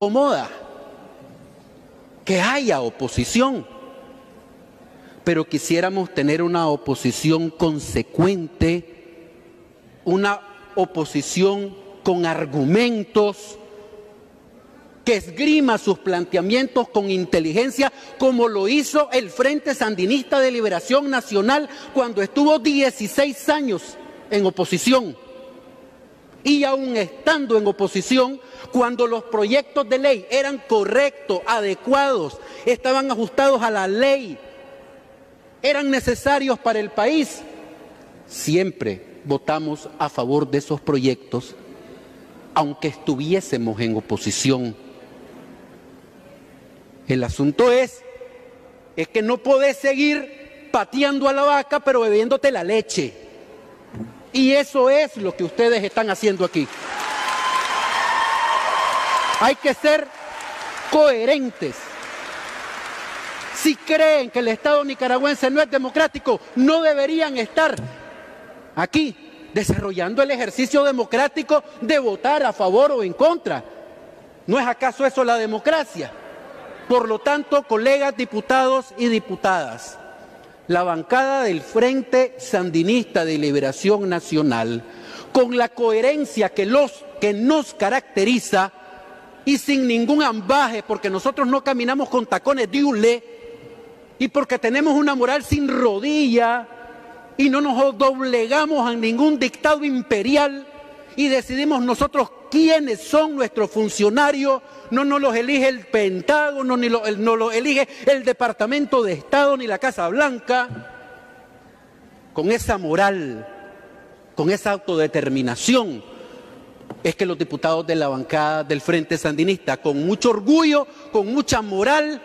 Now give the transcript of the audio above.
incomoda que haya oposición, pero quisiéramos tener una oposición consecuente, una oposición con argumentos, que esgrima sus planteamientos con inteligencia, como lo hizo el Frente Sandinista de Liberación Nacional cuando estuvo 16 años en oposición. Y aún estando en oposición, cuando los proyectos de ley eran correctos, adecuados, estaban ajustados a la ley, eran necesarios para el país, siempre votamos a favor de esos proyectos, aunque estuviésemos en oposición. El asunto es, es que no podés seguir pateando a la vaca pero bebiéndote la leche. Y eso es lo que ustedes están haciendo aquí. Hay que ser coherentes. Si creen que el Estado nicaragüense no es democrático, no deberían estar aquí desarrollando el ejercicio democrático de votar a favor o en contra. ¿No es acaso eso la democracia? Por lo tanto, colegas diputados y diputadas, la bancada del Frente Sandinista de Liberación Nacional, con la coherencia que, nos caracteriza y sin ningún ambaje, porque nosotros no caminamos con tacones de y porque tenemos una moral sin rodilla y no nos doblegamos a ningún dictado imperial y decidimos nosotros quiénes son nuestros funcionarios, no nos los elige el Pentágono, ni no lo elige el Departamento de Estado, ni la Casa Blanca, con esa moral, con esa autodeterminación, es que los diputados de la bancada del Frente Sandinista, con mucho orgullo, con mucha moral,